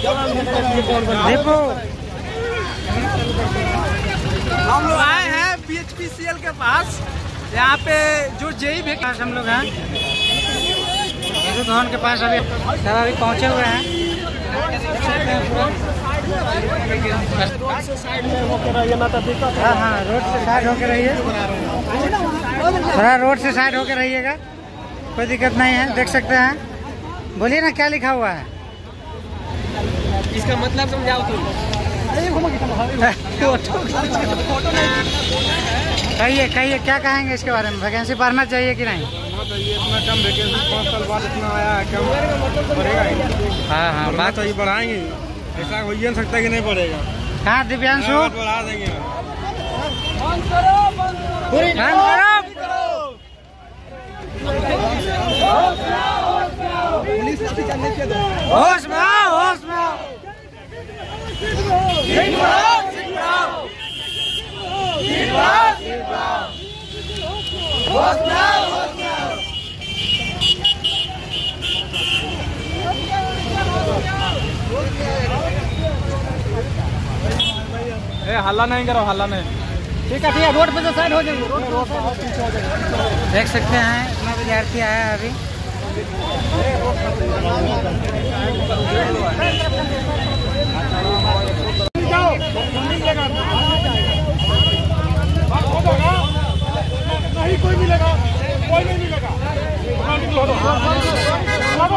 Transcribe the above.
देखो। हम लोग आए हैं B H P C L के पास। यहाँ पे जो जेई भी हम लोग हैं। भवन के पास अभी सब अभी पहुँचे हुए हैं। हाँ हाँ रोड से साइड होके रहिए। थोड़ा रोड से साइड होके रहिएगा। कोई दिक्कत नहीं है देख सकते हैं। बोलिए ना क्या लिखा हुआ है? इसका मतलब समझाओ तुम कहिए कहिए क्या कहेंगे इसके बारे में? वैकेंसी बढ़ना चाहिए कि नहीं? इतना कम वैकेंसी पाँच साल बाद इतना आया है कम बढ़ेगा हाँ। हाँ बात चाहिए बढ़ाएँगे ऐसा हो ही नहीं सकता कि नहीं बढ़ेगा कहाँ दिव्यांशु? बढ़ा देंगे बंद होश हल्ला नहीं करो हल्ला नहीं ठीक है ठीक है रोड पे तो साइड हो जाइए देख सकते हैं, इतना विद्यार्थी आया है अभी नहीं कोई मिलेगा कोई नहीं मिलेगा